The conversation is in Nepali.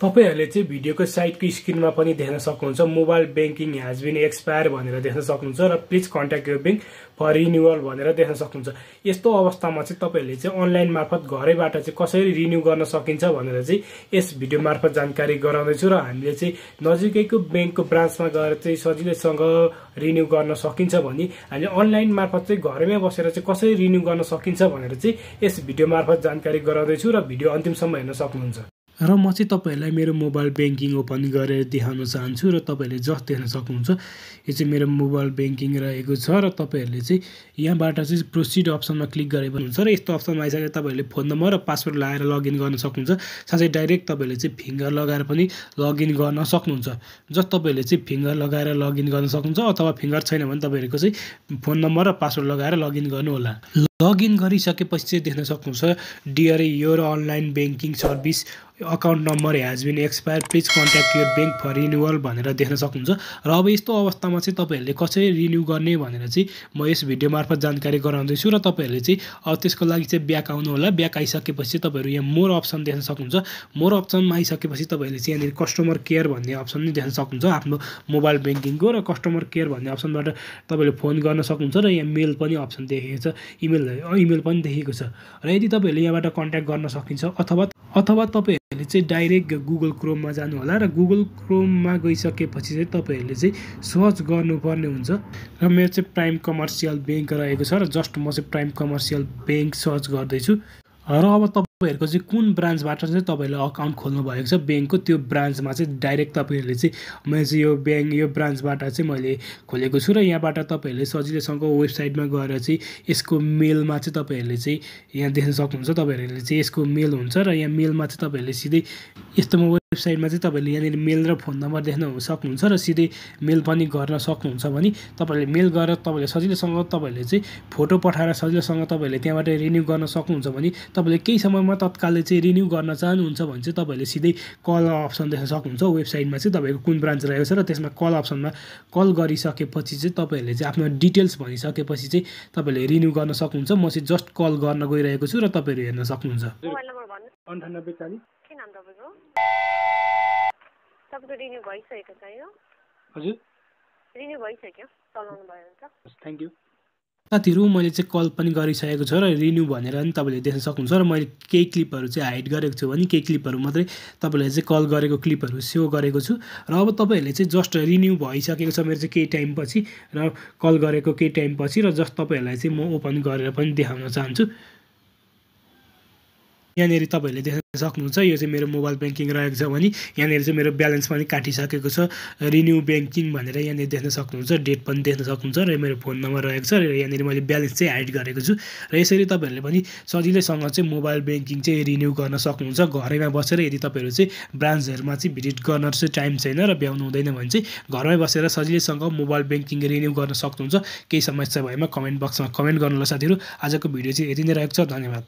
तपाईँहरूले चाहिँ भिडियोको साइटको स्क्रिनमा पनि देख्न सक्नुहुन्छ। Mobile banking has been expire भनेर देख्न सक्नुहुन्छ र please contact your bank for renewal भनेर देख्न सक्नुहुन्छ। यस्तो अवस्थामा चाहिँ तपाईँहरूले चाहिँ अनलाइन मार्फत घरैबाट चाहिँ कसरी रिन्यू गर्न सकिन्छ भनेर चाहिँ यस भिडियो मार्फत जानकारी गराउँदैछु र हामीले चाहिँ नजिकैको ब्याङ्कको ब्रान्चमा गएर चाहिँ सजिलैसँग रिन्यू गर्न सकिन्छ भने हामीले अनलाइन मार्फत चाहिँ घरैमा बसेर चाहिँ कसरी रिन्यू गर्न सकिन्छ भनेर चाहिँ यस भिडियो मार्फत जानकारी गराउँदैछु र भिडियो अन्तिमसम्म हेर्न सक्नुहुन्छ। र म चाहिँ तपाईँहरूलाई मेरो मोबाइल ब्याङ्किङ ओपन गरेर देखाउन चाहन्छु र तपाईँहरूले जस्ट देख्न सक्नुहुन्छ यो चाहिँ मेरो मोबाइल ब्याङ्किङ रहेको छ र तपाईँहरूले चाहिँ यहाँबाट चाहिँ प्रोसिड अप्सनमा क्लिक गरे पनि हुन्छ र यस्तो अप्सनमा आइसकेर तपाईँहरूले फोन नम्बर र पासवर्ड लगाएर लगइन गर्न सक्नुहुन्छ साथै डाइरेक्ट तपाईँहरूले चाहिँ फिङ्गर लगाएर पनि लगइन गर्न सक्नुहुन्छ जस्ट तपाईँहरूले चाहिँ फिङ्गर लगाएर लगइन गर्न सक्नुहुन्छ अथवा फिङ्गर छैन भने तपाईँहरूको चाहिँ फोन नम्बर र पासवर्ड लगाएर लगइन गर्नुहोला। लगइन गरिसकेपछि चाहिँ देख्न सक्नुहुन्छ dear your online banking service account number has been expire please contact your bank for renewal भनेर देख्न सक्नुहुन्छ। र अब यस्तो अवस्थामा चाहिँ तपाईँहरूले कसरी रिन्यू गर्ने भनेर चाहिँ म यस भिडियो मार्फत जानकारी गराउँदैछु र तपाईँहरूले चाहिँ अब त्यसको लागि चाहिँ ब्याक आउनु होला ब्याक आइसकेपछि तपाईँहरू यहाँ मोर अप्सन देख्न सक्नुहुन्छ। मोर अप्सनमा आइसकेपछि तपाईँहरूले चाहिँ यहाँनिर कस्टमर केयर भन्ने अप्सन पनि देख्न सक्नुहुन्छ। आफ्नो मोबाइल ब्याङ्किङको र कस्टमर केयर भन्ने अप्सनबाट तपाईँले फोन गर्न सक्नुहुन्छ र यहाँ मेल पनि अप्सन देखेको छ। इमेल इमेल पनि देखेको छ। र यदि तपाईँहरूले यहाँबाट कन्ट्याक्ट गर्न सकिन्छ अथवा अथवा तपाईँहरूले चाहिँ डाइरेक्ट गुगल क्रोममा जानु होला र गुगल क्रोममा गइसकेपछि चाहिँ तपाईँहरूले चाहिँ सर्च गर्नुपर्ने हुन्छ र मेरो चाहिँ प्राइम कमर्सियल ब्याङ्क रहेको छ र जस्ट म चाहिँ प्राइम कमर्सियल ब्याङ्क सर्च गर्दैछु। र अब तपाईँहरूको चाहिँ कुन ब्रान्चबाट चाहिँ तपाईँहरूले अकाउन्ट खोल्नु भएको छ? ब्याङ्कको त्यो ब्रान्चमा चाहिँ डाइरेक्ट तपाईँहरूले चाहिँ मैले चाहिँ यो ब्याङ्क यो ब्रान्चबाट चाहिँ मैले खोलेको छु र यहाँबाट तपाईँहरूले सजिलैसँग वेबसाइटमा गएर चाहिँ यसको मेलमा चाहिँ तपाईँहरूले चाहिँ यहाँ देख्न सक्नुहुन्छ। तपाईँहरूले चाहिँ यसको मेल हुन्छ र यहाँ मेलमा चाहिँ तपाईँहरूले सिधै यस्तोमा वेबसाइटमा चाहिँ तपाईँले यहाँनिर मेल र फोन नम्बर देख्न सक्नुहुन्छ र सिधै मेल पनि गर्न सक्नुहुन्छ भने तपाईँले मेल गरेर तपाईँले सजिलोसँग तपाईँले चाहिँ फोटो पठाएर सजिलोसँग तपाईँले त्यहाँबाट रिन्यू गर्न सक्नुहुन्छ भने तपाईँले केही समयमा तत्कालै चाहिँ रिन्यू गर्न चाहनुहुन्छ भने चाहिँ तपाईँले सिधै कल अप्सन देख्न सक्नुहुन्छ। वेबसाइटमा चाहिँ तपाईँको कुन ब्रान्च रहेको छ र त्यसमा कल अप्सनमा कल गरिसकेपछि चाहिँ तपाईँहरूले चाहिँ आफ्नो डिटेल्स भनिसकेपछि चाहिँ तपाईँले रिन्यू गर्न सक्नुहुन्छ। म चाहिँ जस्ट कल गर्न गइरहेको छु र तपाईँहरू हेर्न सक्नुहुन्छ। अन्ठानब्बे चालिस। के नाम तपाईँको? तपाईँको रिन्यू भइसकेको छ यो? हजुर। रिन्यू भइसक्यो चलाउनु भयो भने त। थ्याङ्क यू साथीहरू मैले चाहिँ कल पनि गरिसकेको छु र रिन्यू भनेर पनि तपाईँले देख्न सक्नुहुन्छ र मैले केही क्लिपहरू चाहिँ हाइड गरेको छु भने केही क्लिपहरू मात्रै तपाईँले चाहिँ कल गरेको क्लिपहरू सेभ गरेको छु। र अब तपाईँहरूले चाहिँ जस्ट रिन्यू भइसकेको छ मेरो चाहिँ केही टाइमपछि र कल गरेको केही टाइमपछि र जस्ट तपाईँहरूलाई चाहिँ म ओपन गरेर पनि देखाउन चाहन्छु। यहाँनिर तपाईँहरूले देख्न सक्नुहुन्छ यो चाहिँ मेरो मोबाइल ब्याङ्किङ रहेको छ भने यहाँनिर चाहिँ मेरो ब्यालेन्स पनि काटिसकेको छ। रिन्यू ब्याङ्किङ भनेर यहाँनिर देख्न सक्नुहुन्छ डेट पनि देख्न सक्नुहुन्छ र मेरो फोन नम्बर रहेको छ र यहाँनिर मैले ब्यालेन्स चाहिँ हाइड गरेको छु। र यसरी तपाईँहरूले पनि सजिलैसँग चाहिँ मोबाइल ब्याङ्किङ चाहिँ रिन्यू गर्न सक्नुहुन्छ। घरैमा बसेर यदि तपाईँहरू चाहिँ ब्रान्चहरूमा चाहिँ भिजिट गर्न चाहिँ टाइम छैन र भ्याउनु हुँदैन भने चाहिँ घरमै बसेर सजिलैसँग मोबाइल ब्याङ्किङ रिन्यू गर्न सक्नुहुन्छ। केही समस्या भएमा कमेन्ट बक्समा कमेन्ट गर्नुहोला साथीहरू। आजको भिडियो चाहिँ यति नै रहेको छ। धन्यवाद।